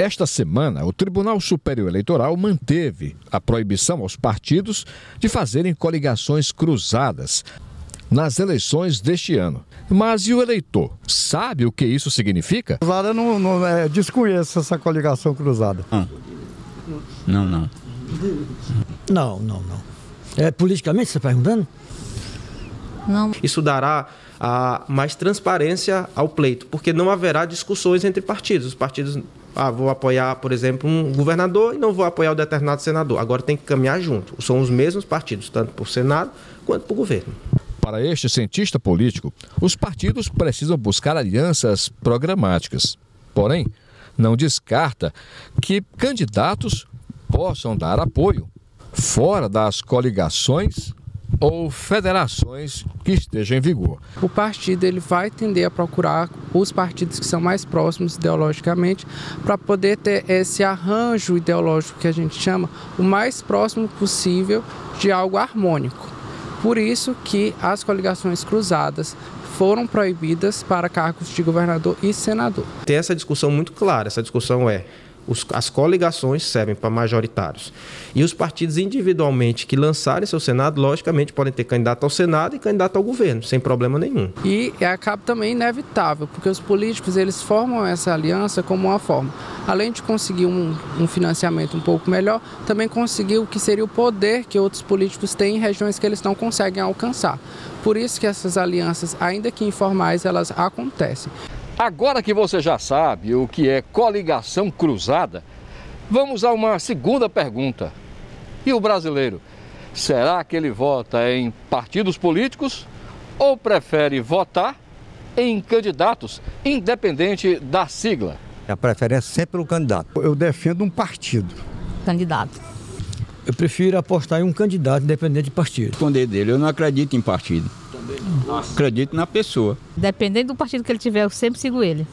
Esta semana, o Tribunal Superior Eleitoral manteve a proibição aos partidos de fazerem coligações cruzadas nas eleições deste ano. Mas e o eleitor? Sabe o que isso significa? Cruzada não, não é, desconheço essa coligação cruzada. Ah. Não, não. Não, não, não. É politicamente você está perguntando? Não. Isso dará a mais transparência ao pleito, porque não haverá discussões entre partidos. Os partidos, ah, vou apoiar, por exemplo, um governador e não vou apoiar o determinado senador. Agora tem que caminhar junto. São os mesmos partidos, tanto para o Senado quanto para o governo. Para este cientista político, os partidos precisam buscar alianças programáticas. Porém, não descarta que candidatos possam dar apoio fora das coligações ou federações que estejam em vigor. O partido ele vai tender a procurar os partidos que são mais próximos ideologicamente para poder ter esse arranjo ideológico que a gente chama o mais próximo possível de algo harmônico. Por isso que as coligações cruzadas foram proibidas para cargos de governador e senador. Tem essa discussão muito clara. Essa discussão é os, as coligações servem para majoritários. E os partidos individualmente que lançarem seu Senado, logicamente, podem ter candidato ao Senado e candidato ao governo, sem problema nenhum. E acaba também inevitável, porque os políticos eles formam essa aliança como uma forma, além de conseguir um, um financiamento um pouco melhor, também conseguir o que seria o poder que outros políticos têm em regiões que eles não conseguem alcançar. Por isso que essas alianças, ainda que informais, elas acontecem. Agora que você já sabe o que é coligação cruzada, vamos a uma segunda pergunta. E o brasileiro? Será que ele vota em partidos políticos ou prefere votar em candidatos, independente da sigla? A preferência sempre pelo candidato. Eu defendo um partido. Candidato. Eu prefiro apostar em um candidato independente de partido. Responder dele, eu não acredito em partido. Acredito na pessoa. Dependendo do partido que ele tiver, eu sempre sigo ele.